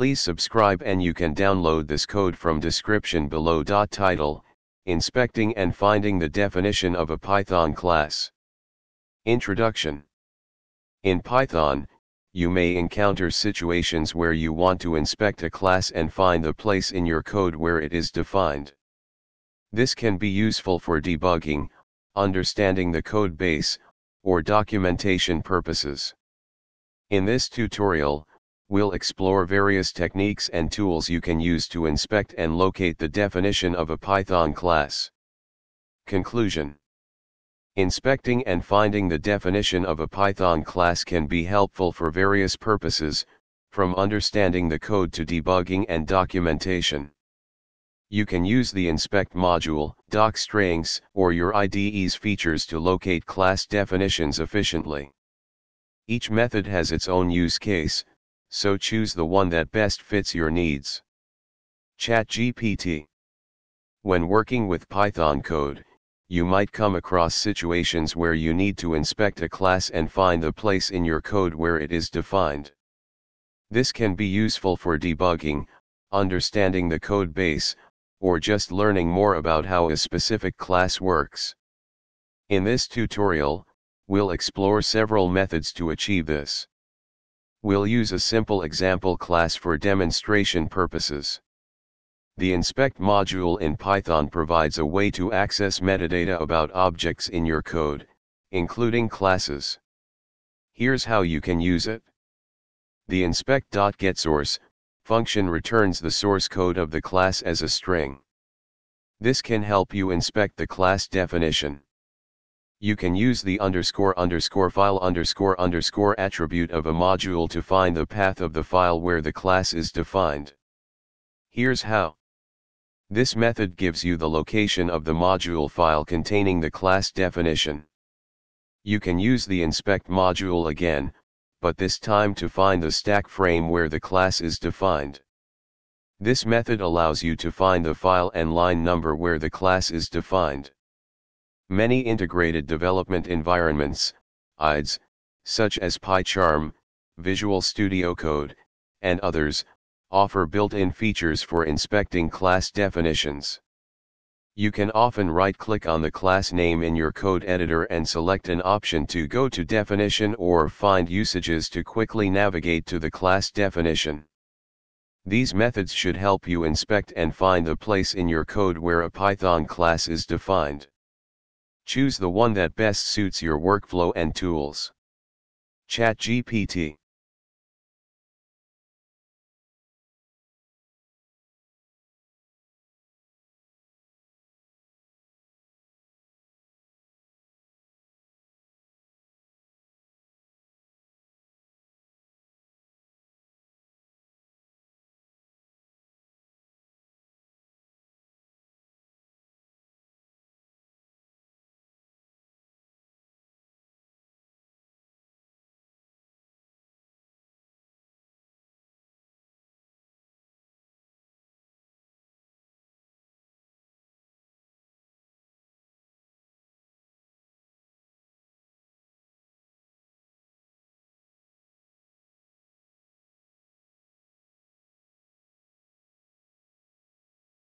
Please subscribe and you can download this code from description below. Title, Inspecting and Finding the Definition of a Python Class. Introduction In Python, you may encounter situations where you want to inspect a class and find the place in your code where it is defined. This can be useful for debugging, understanding the code base, or documentation purposes. In this tutorial, we'll explore various techniques and tools you can use to inspect and locate the definition of a Python class. Conclusion Inspecting and finding the definition of a Python class can be helpful for various purposes, from understanding the code to debugging and documentation. You can use the inspect module, docstrings, or your IDE's features to locate class definitions efficiently. Each method has its own use case, so choose the one that best fits your needs. ChatGPT When working with Python code, you might come across situations where you need to inspect a class and find the place in your code where it is defined. This can be useful for debugging, understanding the code base, or just learning more about how a specific class works. In this tutorial, we'll explore several methods to achieve this. We'll use a simple example class for demonstration purposes. The inspect module in Python provides a way to access metadata about objects in your code, including classes. Here's how you can use it. The inspect.getSource function returns the source code of the class as a string. This can help you inspect the class definition. You can use the underscore underscore file underscore underscore attribute of a module to find the path of the file where the class is defined. Here's how. This method gives you the location of the module file containing the class definition. You can use the inspect module again, but this time to find the stack frame where the class is defined. This method allows you to find the file and line number where the class is defined. Many integrated development environments, IDEs, such as PyCharm, Visual Studio Code, and others, offer built-in features for inspecting class definitions. You can often right-click on the class name in your code editor and select an option to go to definition or find usages to quickly navigate to the class definition. These methods should help you inspect and find the place in your code where a Python class is defined. Choose the one that best suits your workflow and tools. ChatGPT